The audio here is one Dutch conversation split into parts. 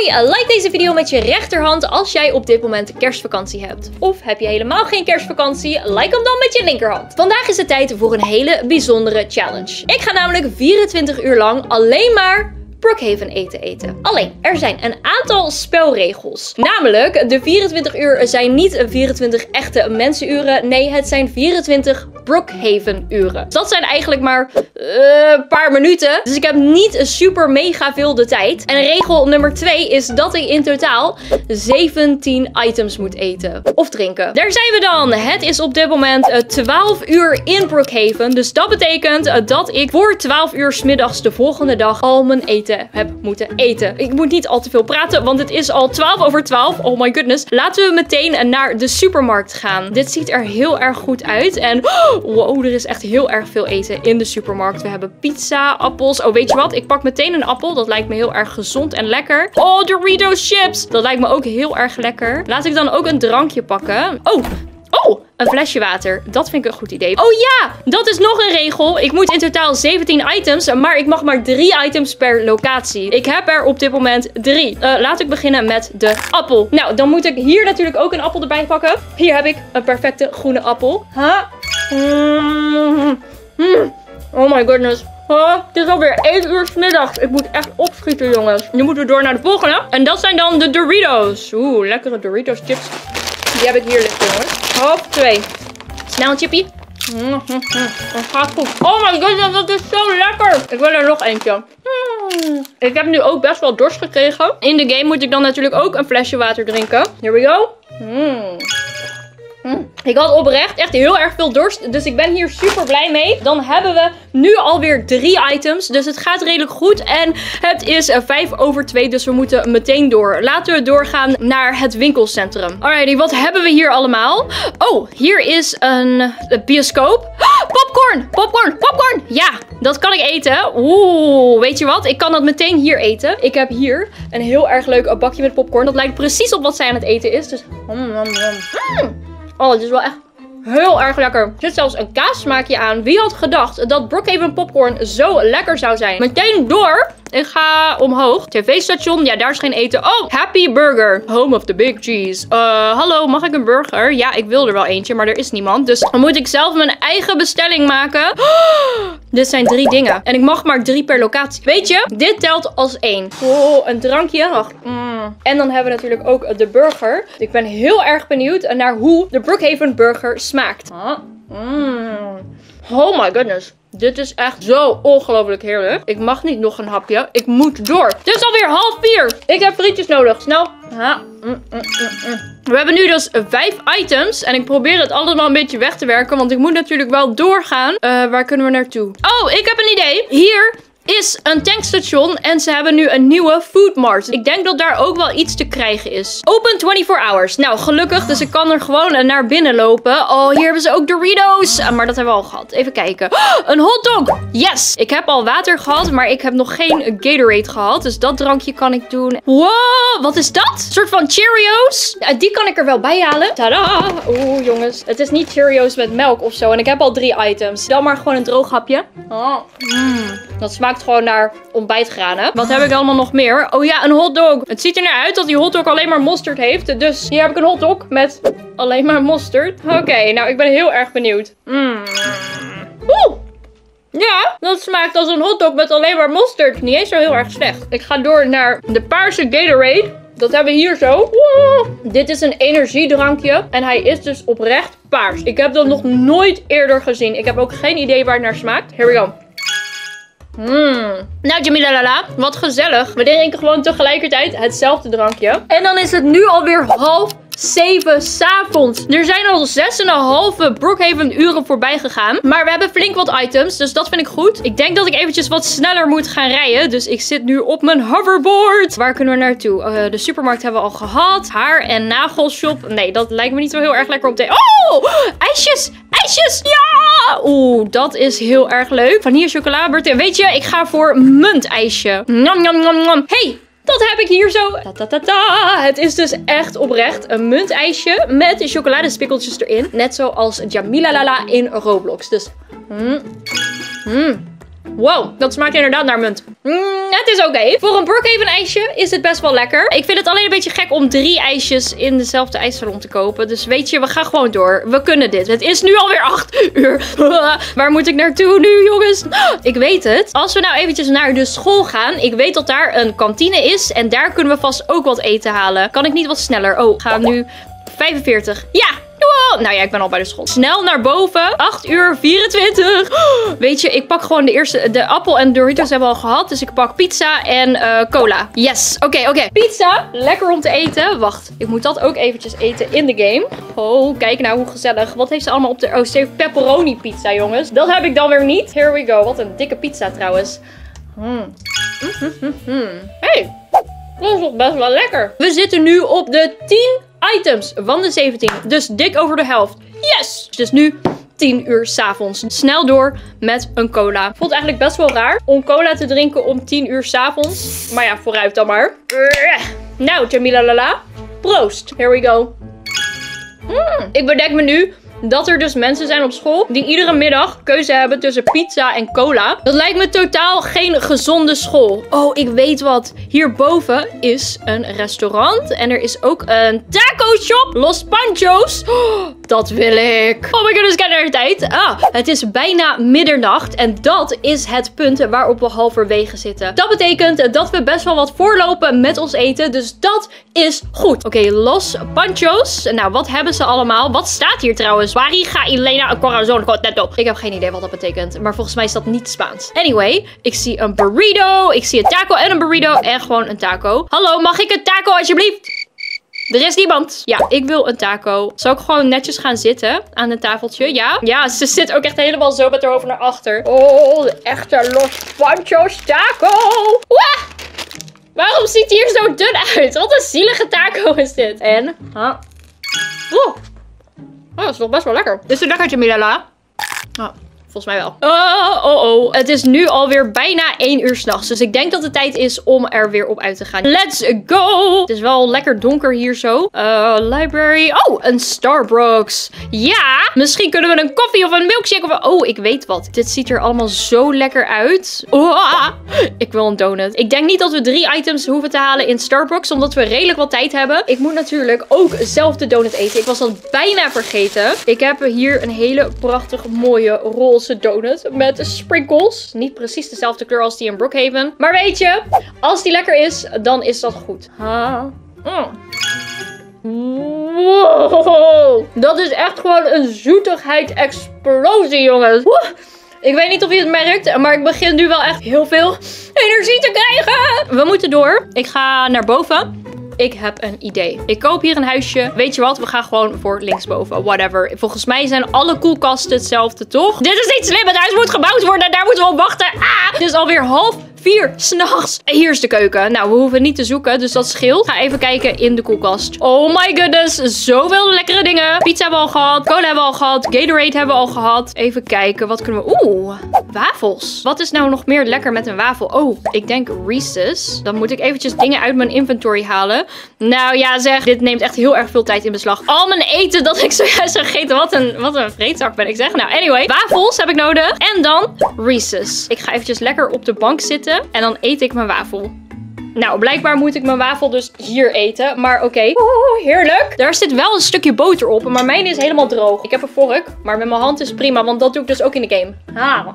Hoi, like deze video met je rechterhand als jij op dit moment kerstvakantie hebt. Of heb je helemaal geen kerstvakantie, like hem dan met je linkerhand. Vandaag is het tijd voor een hele bijzondere challenge. Ik ga namelijk 24 uur lang alleen maar Brookhaven eten eten. Alleen, er zijn een aantal spelregels. Namelijk, de 24 uur zijn niet 24 echte mensenuren. Nee, het zijn 24 Brookhaven uren. Dat zijn eigenlijk maar een uh, paar minuten. Dus ik heb niet super mega veel de tijd. En regel nummer 2 is dat ik in totaal 17 items moet eten. Of drinken. Daar zijn we dan. Het is op dit moment 12 uur in Brookhaven. Dus dat betekent dat ik voor 12 uur smiddags de volgende dag al mijn eten heb moeten eten. Ik moet niet al te veel praten, want het is al 12 over 12. Oh my goodness. Laten we meteen naar de supermarkt gaan. Dit ziet er heel erg goed uit. En wow, er is echt heel erg veel eten in de supermarkt. We hebben pizza, appels. Oh, weet je wat? Ik pak meteen een appel. Dat lijkt me heel erg gezond en lekker. Oh, Doritos chips. Dat lijkt me ook heel erg lekker. Laat ik dan ook een drankje pakken. Oh, Oh, een flesje water. Dat vind ik een goed idee. Oh ja, dat is nog een regel. Ik moet in totaal 17 items, maar ik mag maar 3 items per locatie. Ik heb er op dit moment 3. Uh, laat ik beginnen met de appel. Nou, dan moet ik hier natuurlijk ook een appel erbij pakken. Hier heb ik een perfecte groene appel. Huh? Mm. Mm. Oh my goodness. Oh, het is alweer 1 uur s middags. Ik moet echt opschieten, jongens. Nu moeten we door naar de volgende. En dat zijn dan de Doritos. Oeh, lekkere Doritos chips. Die heb ik hier liggen, jongens. Hop, twee. Snel chippy. Mm, Dat gaat goed. Oh my god, dat is zo lekker. Ik wil er nog eentje. Mm. Ik heb nu ook best wel dorst gekregen. In de game moet ik dan natuurlijk ook een flesje water drinken. Here we go. Mm. Mm. Ik had oprecht echt heel erg veel dorst. Dus ik ben hier super blij mee. Dan hebben we nu alweer drie items. Dus het gaat redelijk goed. En het is vijf over twee. Dus we moeten meteen door. Laten we doorgaan naar het winkelcentrum. Alrighty, wat hebben we hier allemaal? Oh, hier is een bioscoop. Popcorn! Popcorn! Popcorn! Ja, dat kan ik eten. Oeh, weet je wat? Ik kan dat meteen hier eten. Ik heb hier een heel erg leuk bakje met popcorn. Dat lijkt precies op wat zij aan het eten is. Dus... Mm. Oh, het is wel echt heel erg lekker. Er zit zelfs een kaassmaakje aan. Wie had gedacht dat Brookhaven popcorn zo lekker zou zijn? Meteen door. Ik ga omhoog. TV-station. Ja, daar is geen eten. Oh, Happy Burger. Home of the big cheese. Uh, hallo, mag ik een burger? Ja, ik wil er wel eentje, maar er is niemand. Dus dan moet ik zelf mijn eigen bestelling maken. dit zijn drie dingen. En ik mag maar drie per locatie. Weet je, dit telt als één. Oh, een drankje. Wacht. Mm. En dan hebben we natuurlijk ook de burger. Ik ben heel erg benieuwd naar hoe de Brookhaven burger smaakt. Mm. Oh my goodness. Dit is echt zo ongelooflijk heerlijk. Ik mag niet nog een hapje. Ik moet door. Het is alweer half vier. Ik heb frietjes nodig. Snel. Mm, mm, we hebben nu dus vijf items. En ik probeer het allemaal een beetje weg te werken. Want ik moet natuurlijk wel doorgaan. Uh, waar kunnen we naartoe? Oh, ik heb een idee. Hier is een tankstation en ze hebben nu een nieuwe food mart. Ik denk dat daar ook wel iets te krijgen is. Open 24 hours. Nou, gelukkig, dus ik kan er gewoon naar binnen lopen. Oh, hier hebben ze ook Doritos. Maar dat hebben we al gehot. Even kijken. Oh, een hotdog. Yes. Ik heb al water gehad, maar ik heb nog geen Gatorade gehad. Dus dat drankje kan ik doen. Wow, wat is dat? Een soort van Cheerios. Die kan ik er wel bij halen. Tada. Oeh, jongens. Het is niet Cheerios met melk of zo. En ik heb al drie items. Dan maar gewoon een droog hapje. Oh. Mm. Dat smaakt gewoon naar ontbijtgranen. Wat heb ik allemaal nog meer? Oh ja, een hotdog. Het ziet er naar uit dat die hotdog alleen maar mosterd heeft. Dus hier heb ik een hotdog met alleen maar mosterd. Oké, nou ik ben heel erg benieuwd. Mm. Oeh. Ja, dat smaakt als een hotdog met alleen maar mosterd. Niet eens zo heel erg slecht. Ik ga door naar de paarse Gatorade. Dat hebben we hier zo. Dit is een energiedrankje. En hij is dus oprecht paars. Ik heb dat nog nooit eerder gezien. Ik heb ook geen idee waar het naar smaakt. Here we go. Mmm. Nou, Jamila Lala, wat gezellig. We drinken gewoon tegelijkertijd hetzelfde drankje. En dan is het nu alweer half 7 s'avonds. Er zijn al 6,5 Brookhaven uren voorbij gegaan. Maar we hebben flink wat items, dus dat vind ik goed. Ik denk dat ik eventjes wat sneller moet gaan rijden. Dus ik zit nu op mijn hoverboard. Waar kunnen we naartoe? Uh, de supermarkt hebben we al gehad. Haar- en nagelshop. Nee, dat lijkt me niet zo heel erg lekker op de... Oh! IJsjes! IJsjes! Ja! Oeh, dat is heel erg leuk. Vanille chocolade. Weet je, ik ga voor muntijsje. Nam, nam, nam, nam. Hey! Dat heb ik hier zo. Het is dus echt oprecht een muntijsje met chocoladespikkeltjes erin. Net zoals Jamila Lala in Roblox. Dus... Mm. Mm. Wow, dat smaakt inderdaad naar munt. Mm, het is oké. Voor een Brookhaven ijsje is het best wel lekker. Ik vind het alleen een beetje gek om drie ijsjes in dezelfde ijssalon te kopen. Dus weet je, we gaan gewoon door. We kunnen dit. Het is nu alweer 8 uur. Waar moet ik naartoe nu, jongens? Ik weet het. Als we nou eventjes naar de school gaan. Ik weet dat daar een kantine is. En daar kunnen we vast ook wat eten halen. Kan ik niet wat sneller? Oh, gaan nu 45. Ja, nou ja, ik ben al bij de school. Snel naar boven. 8 uur 24. weet je, ik pak gewoon de eerste... De appel en Doritos hebben we al gehad. Dus ik pak pizza en uh, cola. Yes. Oké, oké. Pizza. Lekker om te eten. Wacht. Ik moet dat ook eventjes eten in de game. Oh, kijk nou hoe gezellig. Wat heeft ze allemaal op de... Oh, ze heeft pepperoni pizza, jongens. Dat heb ik dan weer niet. Here we go. Wat een dikke pizza trouwens. Hmm. Hey. Dat is best wel lekker. We zitten nu op de 10 items van de 17. Dus dik over de helft. Yes! Het is nu 10 uur s'avonds. Snel door met een cola. Voelt eigenlijk best wel raar om cola te drinken om 10 uur s'avonds. Maar ja, vooruit dan maar. Nou, Jamila Lala. Proost. Here we go. Mm, ik bedenk me nu dat er dus mensen zijn op school die iedere middag keuze hebben tussen pizza en cola. Dat lijkt me totaal geen gezonde school. Oh, ik weet wat. Hierboven is een restaurant en er is ook een taco shop. Los Panchos. Oh, dat wil ik. Oh my goodness, kijk naar de tijd. Ah, het is bijna middernacht en dat is het punt waarop we halverwege zitten. Dat betekent dat we best wel wat voorlopen met ons eten, dus dat is goed. Oké, Los Panchos. Nou, wat hebben ze allemaal? Wat staat hier trouwens? Swariga Elena Corazon Coteto. Ik heb geen idee wat dat betekent. Maar volgens mij is dat niet Spaans. Anyway, ik zie een burrito. Ik zie een taco en een burrito. En gewoon een taco. Hallo, mag ik een taco alsjeblieft? Er is niemand. Ja, ik wil een taco. Zal ik gewoon netjes gaan zitten aan het tafeltje? Ja? Ja, ze zit ook echt helemaal zo met hoofd naar achter. Oh, de echte Los Panchos taco. Waarom ziet hij hier zo dun uit? Wat een zielige taco is dit. En, huh? Oh, Oh, dat is nog best wel lekker. Is het lekker, Jamila? Oh. Volgens mij wel. Oh, oh, oh. Het is nu alweer bijna 1 uur s'nachts. Dus ik denk dat het tijd is om er weer op uit te gaan. Let's go! Het is wel lekker donker hier zo. Uh, library. Oh, een Starbucks. Ja, misschien kunnen we een koffie of een milkshake of... Oh, ik weet wat. Dit ziet er allemaal zo lekker uit. Oh, ik wil een donut. Ik denk niet dat we drie items hoeven te halen in Starbucks. Omdat we redelijk wat tijd hebben. Ik moet natuurlijk ook zelf de donut eten. Ik was dat bijna vergeten. Ik heb hier een hele prachtige mooie roze roze donut met sprinkles. Niet precies dezelfde kleur als die in Brookhaven. Maar weet je, als die lekker is, dan is dat goed. Mm. Wow, dat is echt gewoon een zoetigheid explosie, jongens. Ik weet niet of je het merkt, maar ik begin nu wel echt heel veel energie te krijgen. We moeten door. Ik ga naar boven ik heb een idee. Ik koop hier een huisje. Weet je wat? We gaan gewoon voor linksboven. Whatever. Volgens mij zijn alle koelkasten hetzelfde, toch? Dit is niet slim. Het huis moet gebouwd worden. Daar moeten we op wachten. Ah! Het is alweer half vier s'nachts. Hier is de keuken. Nou, we hoeven niet te zoeken, dus dat scheelt. Ga even kijken in de koelkast. Oh my goodness, zoveel lekkere dingen. Pizza hebben we al gehad, cola hebben we al gehad, Gatorade hebben we al gehad. Even kijken, wat kunnen we... Oeh, wafels. Wat is nou nog meer lekker met een wafel? Oh, ik denk Reese's. Dan moet ik eventjes dingen uit mijn inventory halen. Nou ja, zeg, dit neemt echt heel erg veel tijd in beslag. Al mijn eten dat ik zojuist gegeten. Wat een, wat een vreedzak ben ik zeg. Nou, anyway, wafels heb ik nodig. En dan Reese's. Ik ga eventjes lekker op de bank zitten. En dan eet ik mijn wafel. Nou, blijkbaar moet ik mijn wafel dus hier eten. Maar oké. Heerlijk. Daar zit wel een stukje boter op. Maar mijn is helemaal droog. Ik heb een vork. Maar met mijn hand is prima. Want dat doe ik dus ook in de game. Ah.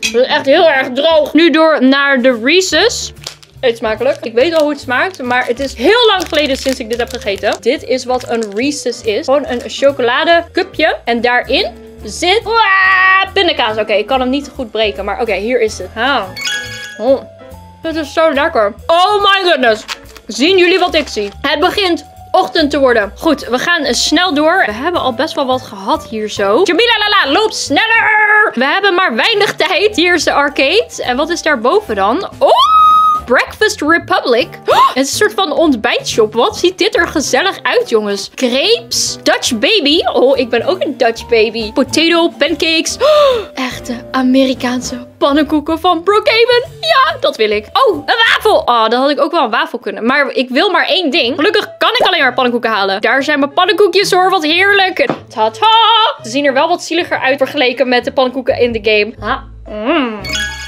Het is echt heel erg droog. Nu door naar de Reese's. Eet smakelijk. Ik weet al hoe het smaakt, maar het is heel lang geleden sinds ik dit heb gegeten. Dit is wat een Reese's is. Gewoon een chocoladecupje. En daarin zit... Waaah, pindakaas. Oké, ik kan hem niet goed breken. Maar oké, hier is het. Ah. Oh. Het is zo lekker. Oh my goodness. Zien jullie wat ik zie? Het begint ochtend te worden. Goed, we gaan snel door. We hebben al best wel wat gehad hier zo. Jamila lala, loop sneller! We hebben maar weinig tijd. Hier is de arcade. En wat is daar boven dan? Oh! Breakfast Republic. het is een soort van ontbijtshop. Wat ziet dit er gezellig uit, jongens. Crepes. Dutch baby. Oh, ik ben ook een Dutch baby. Potato pancakes. echte Amerikaanse pannenkoeken van Brookhaven. Ja, dat wil ik. Oh, een wafel. Oh, dan had ik ook wel een wafel kunnen. Maar ik wil maar één ding. Gelukkig kan ik alleen maar pannenkoeken halen. Daar zijn mijn pannenkoekjes hoor. Wat heerlijk. Tata. Ze zien er wel wat zieliger uit vergeleken met de pannenkoeken in de game. Ha. Mm.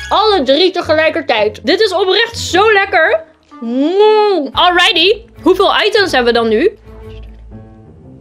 Alle drie tegelijkertijd. Dit is oprecht zo lekker. Mm. Alrighty. Hoeveel items hebben we dan nu?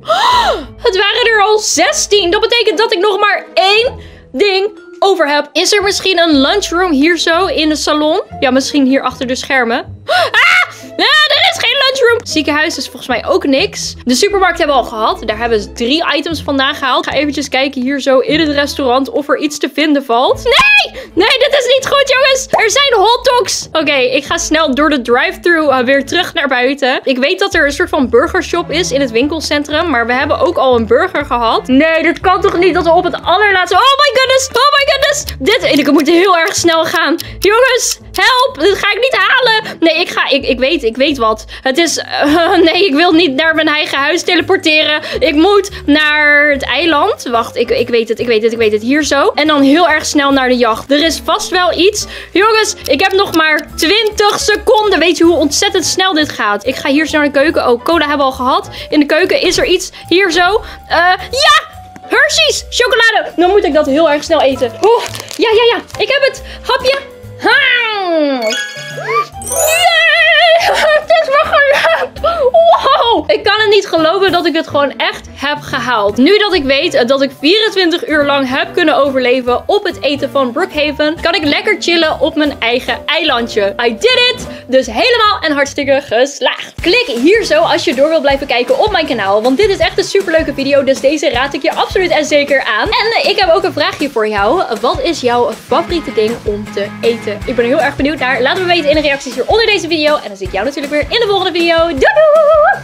Het waren er al 16. Dat betekent dat ik nog maar één ding over heb. Is er misschien een lunchroom hier zo in de salon? Ja, misschien hier achter de schermen. Ah! Er is geen lunchroom. Ziekenhuis is volgens mij ook niks. De supermarkt hebben we al gehad. Daar hebben ze drie items vandaan gehaald. Ik ga eventjes kijken hier zo in het restaurant of er iets te vinden valt. Nee! Nee, dit is niet goed, jongens. Er zijn hotdogs. Oké, ik ga snel door de drive-thru uh, weer terug naar buiten. Ik weet dat er een soort van burgershop is in het winkelcentrum. Maar we hebben ook al een burger gehad. Nee, dit kan toch niet dat we op het allerlaatste... Oh my goodness! Oh my goodness! Dit... Ik moet heel erg snel gaan. Jongens, help! Dit ga ik niet halen. Nee, ik ga... Ik, ik weet ik weet wat. Het is... Uh, nee, ik wil niet naar mijn eigen huis teleporteren. Ik moet naar het eiland. Wacht, ik, ik weet het, ik weet het, ik weet het. Hier zo. En dan heel erg snel naar de jacht. Er is vast wel iets. Jongens, ik heb nog maar 20 seconden. Weet je hoe ontzettend snel dit gaat? Ik ga hier zo naar de keuken. Oh, cola hebben we al gehad. In de keuken is er iets. Hier zo. Uh, ja! Hershey's chocolade. Dan moet ik dat heel erg snel eten. Oh, ja, ja, ja. Ik heb het. Hapje. Hmm. Het is me gelukt! Wow! Ik kan het niet geloven dat ik het gewoon echt heb gehaald. Nu dat ik weet dat ik 24 uur lang heb kunnen overleven op het eten van Brookhaven, kan ik lekker chillen op mijn eigen eilandje. I did it! Dus helemaal en hartstikke geslaagd. Klik hier zo als je door wilt blijven kijken op mijn kanaal, want dit is echt een superleuke video, dus deze raad ik je absoluut en zeker aan. En ik heb ook een vraagje voor jou. Wat is jouw favoriete ding om te eten? Ik ben heel erg benieuwd naar. Laat me weten in de reacties hier onder deze video. En dan zie ik jou natuurlijk weer in de volgende video. Doei doei!